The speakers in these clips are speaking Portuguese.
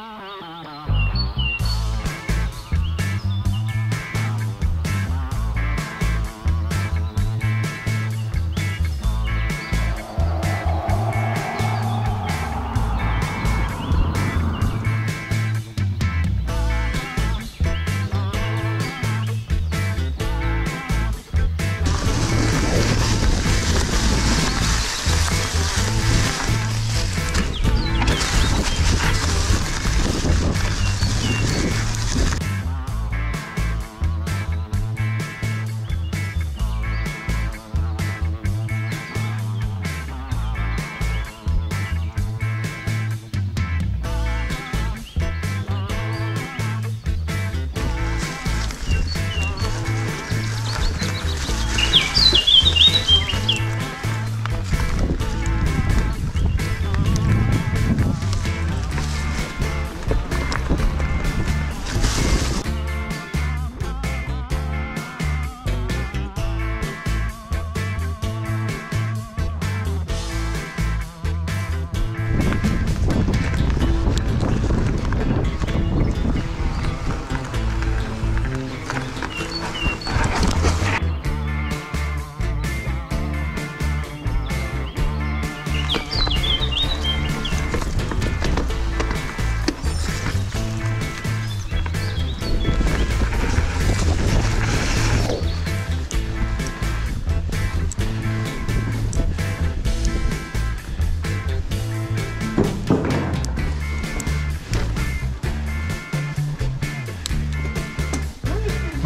Ah, ah, ah.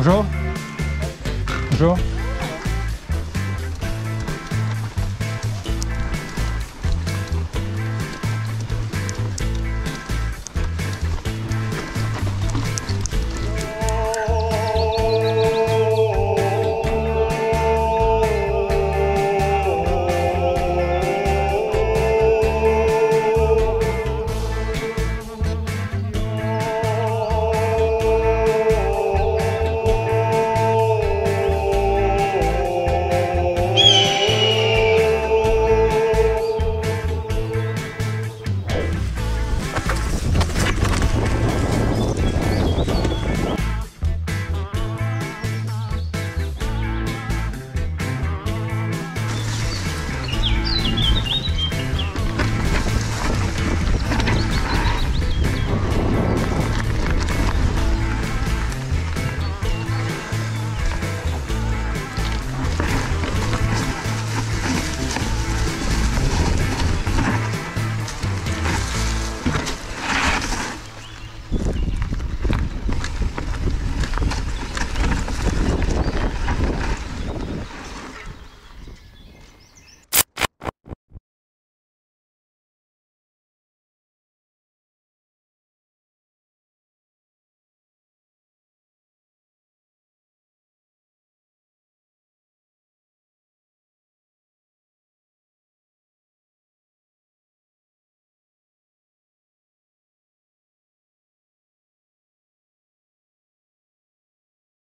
Bonjour. Bonjour.